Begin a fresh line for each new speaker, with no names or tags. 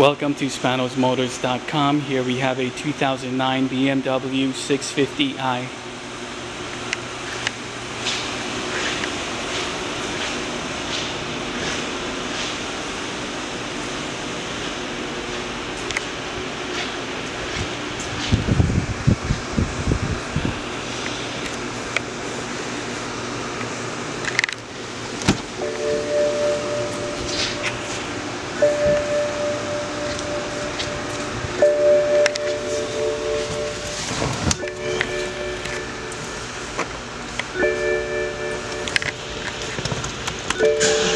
Welcome to SpanosMotors.com. Here we have a 2009 BMW 650i. Thank